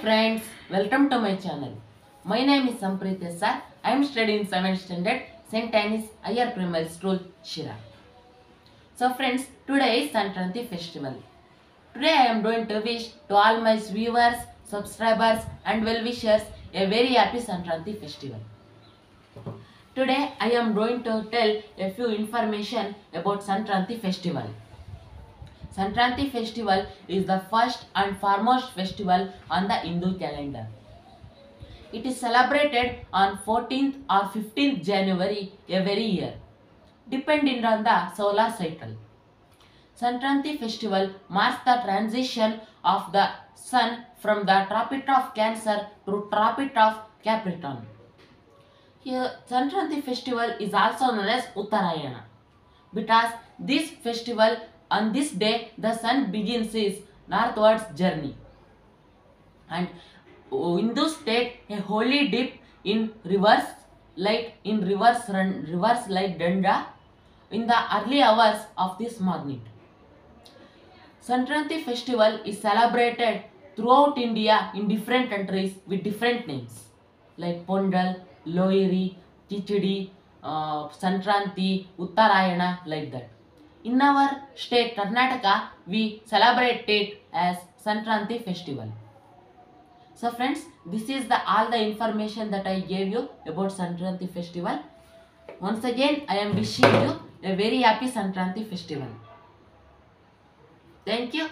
friends, welcome to my channel. My name is Sampreeth Sir. I am studying 7th standard St. Anne's Higher Primary School, Shira. So friends, today is Sankranti festival. Today I am going to wish to all my viewers, subscribers and well-wishers a very happy Sankranti festival. Today I am going to tell a few information about Sankranti festival. Sankranti festival is the first and foremost festival on the Hindu calendar. It is celebrated on 14th or 15th January every year, depending on the solar cycle. Sankranti festival marks the transition of the sun from the tropic of Cancer to tropic of Capricorn. Here, Sankranti festival is also known as Uttarayana because this festival on this day the sun begins his northwards journey and Hindus take a holy dip in reverse like in reverse run reverse like danda in the early hours of this morning. Sankranti festival is celebrated throughout India in different countries with different names like Pongal, Lohri, Kichidi, uh, Sankranti, Uttarayana like that. In our state Karnataka, we celebrate it as Sankranti festival. So friends, this is the all the information that I gave you about Sankranti festival. Once again, I am wishing you a very happy Sankranti festival. Thank you.